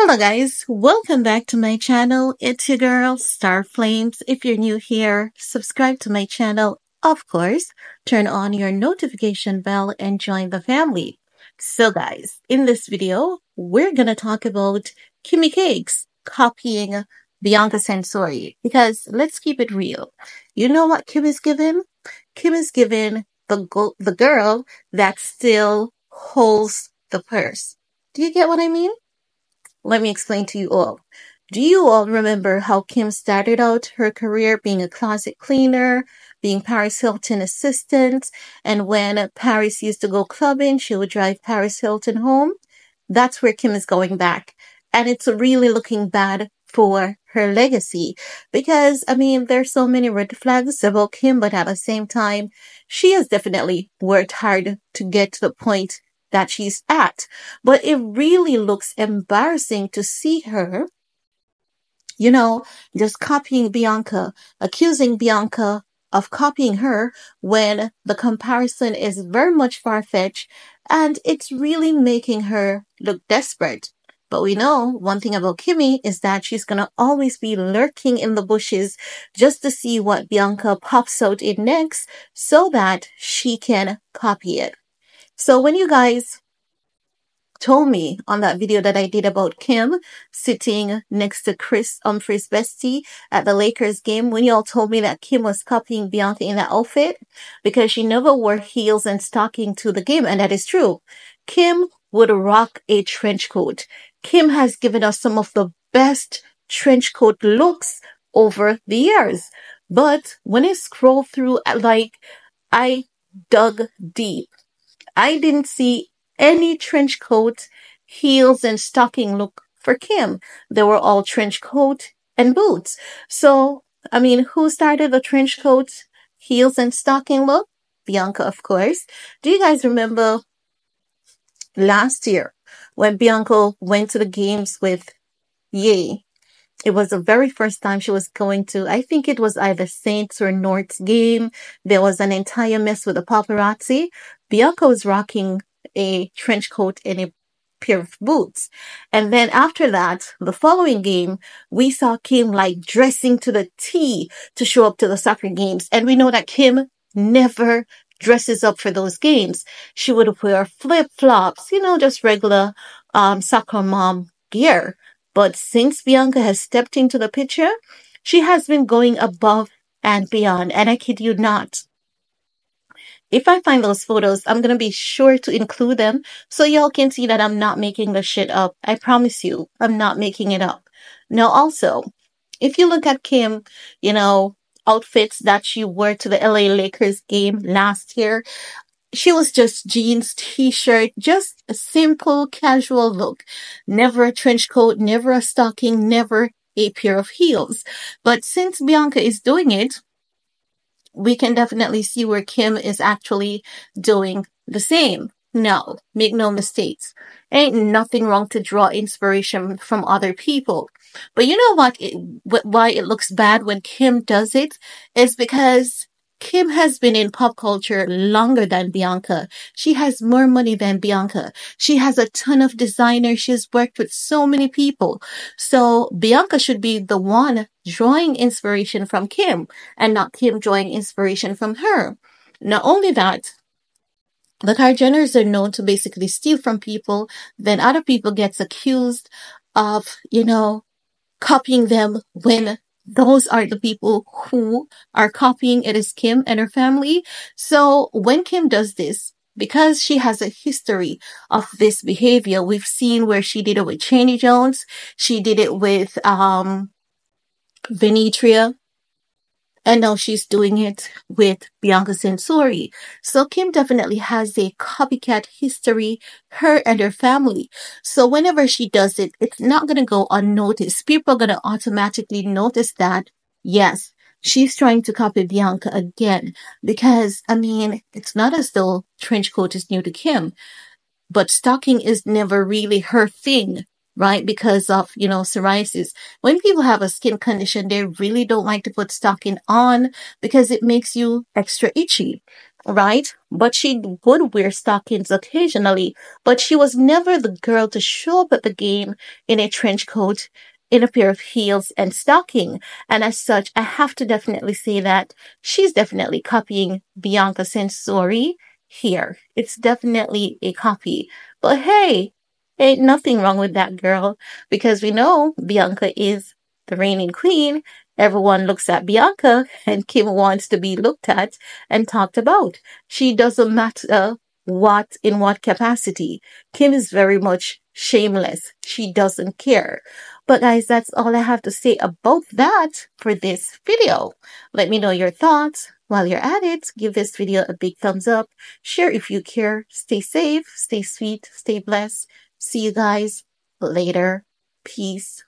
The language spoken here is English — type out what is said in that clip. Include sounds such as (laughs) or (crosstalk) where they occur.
Hello guys, welcome back to my channel. It's your girl, Star Flames. If you're new here, subscribe to my channel. Of course, turn on your notification bell and join the family. So guys, in this video, we're gonna talk about Kimmy Cakes copying Bianca Censori. Because let's keep it real. You know what Kim is given? Kim is given the, the girl that still holds the purse. Do you get what I mean? Let me explain to you all. Do you all remember how Kim started out her career being a closet cleaner, being Paris Hilton assistant, and when Paris used to go clubbing, she would drive Paris Hilton home? That's where Kim is going back. And it's really looking bad for her legacy because I mean there's so many red flags about Kim, but at the same time, she has definitely worked hard to get to the point that she's at. But it really looks embarrassing to see her, you know, just copying Bianca, accusing Bianca of copying her when the comparison is very much far fetched and it's really making her look desperate. But we know one thing about Kimmy is that she's gonna always be lurking in the bushes just to see what Bianca pops out in next so that she can copy it. So when you guys told me on that video that I did about Kim sitting next to Kris Humphries bestie at the Lakers game, when y'all told me that Kim was copying Bianca in that outfit because she never wore heels and stocking to the game, and that is true. Kim would rock a trench coat. Kim has given us some of the best trench coat looks over the years. But when I scroll through, like, I dug deep I didn't see any trench coat, heels, and stocking look for Kim. They were all trench coat and boots. So, I mean, who started the trench coat, heels, and stocking look? Bianca, of course. Do you guys remember last year when Bianca went to the games with Ye? It was the very first time she was going to, I think it was either Saints or North's game. There was an entire mess with the paparazzi. Bianca was rocking a trench coat and a pair of boots. And then after that, the following game, we saw Kim like dressing to the T to show up to the soccer games. And we know that Kim never dresses up for those games. She would wear flip flops, you know, just regular, um, soccer mom gear. But since Bianca has stepped into the picture, she has been going above and beyond. And I kid you not. If I find those photos, I'm going to be sure to include them so y'all can see that I'm not making the shit up. I promise you, I'm not making it up. Now, also, if you look at Kim, you know, outfits that she wore to the LA Lakers game last year, she was just jeans, t-shirt, just a simple casual look. Never a trench coat, never a stocking, never a pair of heels. But since Bianca is doing it, we can definitely see where Kim is actually doing the same. No, make no mistakes. Ain't nothing wrong to draw inspiration from other people. But you know what? It, why it looks bad when Kim does it is because Kim has been in pop culture longer than Bianca. She has more money than Bianca. She has a ton of designers. She's worked with so many people. So Bianca should be the one drawing inspiration from Kim and not Kim drawing inspiration from her. Not only that, the Kardashians are known to basically steal from people. Then other people gets accused of, you know, copying them when those are the people who are copying it is Kim and her family. So when Kim does this, because she has a history of this behavior, we've seen where she did it with Chaney Jones. She did it with, um, Vinetria. And now she's doing it with Bianca Censori. So Kim definitely has a copycat history, her and her family. So whenever she does it, it's not going to go unnoticed. People are going to automatically notice that, yes, she's trying to copy Bianca again. Because, I mean, it's not as though trench coat is new to Kim, but stocking is never really her thing right? Because of, you know, psoriasis. When people have a skin condition, they really don't like to put stocking on because it makes you extra itchy. right? But she would wear stockings occasionally, but she was never the girl to show up at the game in a trench coat, in a pair of heels and stocking. And as such, I have to definitely say that she's definitely copying Bianca Censori here. It's definitely a copy. But hey, ain't nothing wrong with that girl because we know Bianca is the reigning queen Everyone looks at Bianca (laughs) and Kim wants to be looked at and talked about. She doesn't matter what, in what capacity. Kim is very much shameless. She doesn't care. But guys, that's all I have to say about that for this video. Let me know your thoughts. While you're at it, give this video a big thumbs up. Share if you care. Stay safe, stay sweet, stay blessed. See you guys later. Peace.